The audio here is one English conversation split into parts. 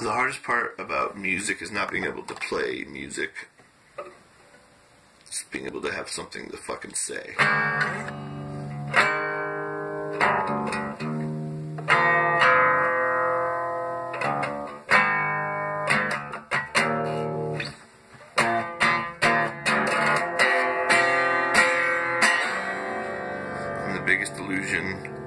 The hardest part about music is not being able to play music. Just being able to have something to fucking say. And the biggest illusion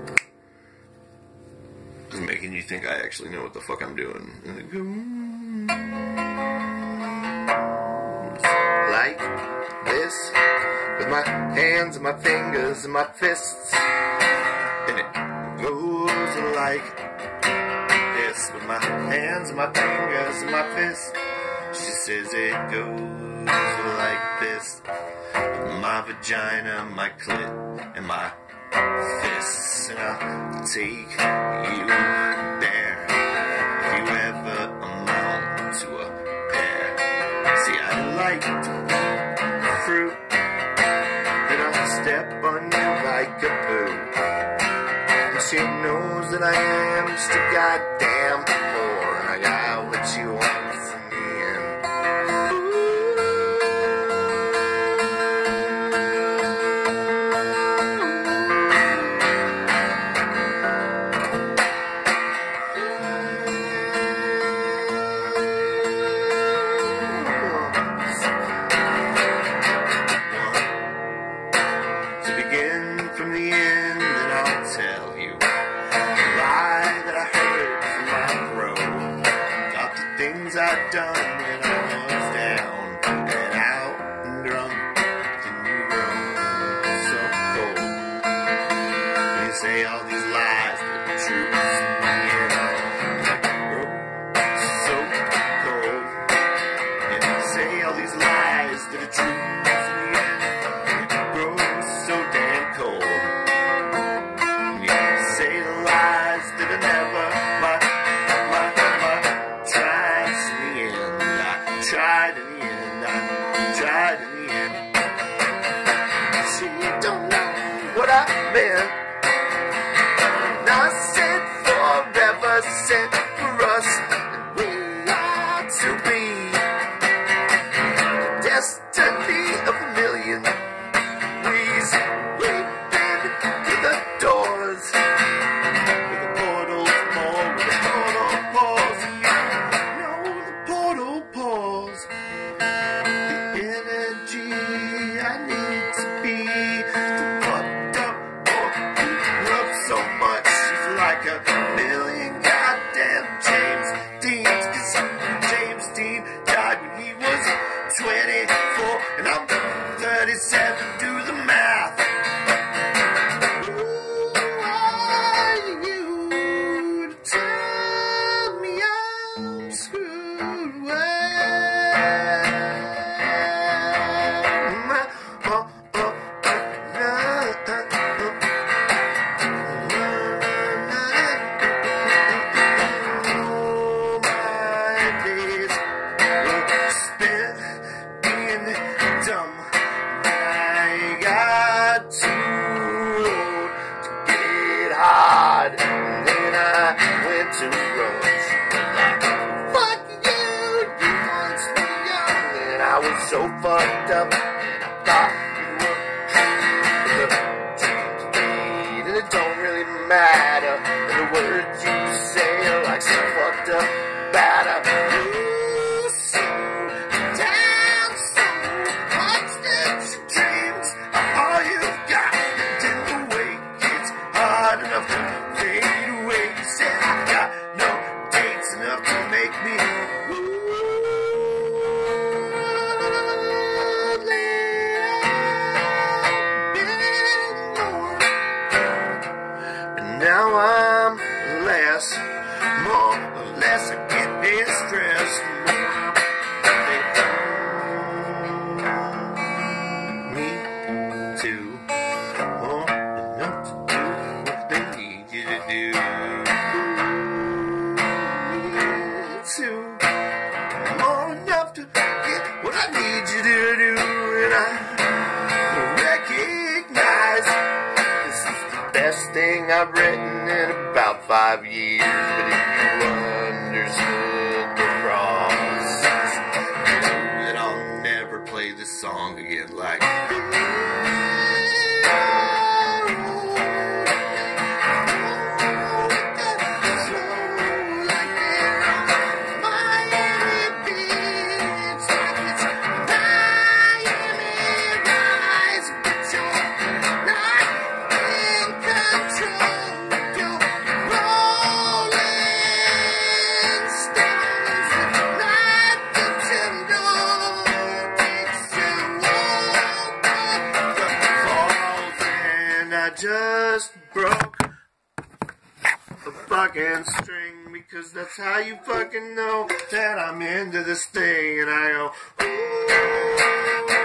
making you think I actually know what the fuck I'm doing. And it hmm, like this with my hands and my fingers and my fists. And it goes like this with my hands and my fingers and my fists. She says it goes like this. My vagina, my clit, and my fists. And I'll take step on you like a boo. And she knows that I am a goddamn I'd done when I was down and out and drunk and you grown so cold. You say all these lies, but the end. Like so cold. And you say all these lies, but the truth's tried in the end. I tried in the end. See, you don't know what I meant. And I said forever, said energy so fucked up. And I was so fucked up. thought And I've written in about five years. But if you understood song again. Like. Just broke a fucking string because that's how you fucking know that I'm into this thing. And I go, ooh.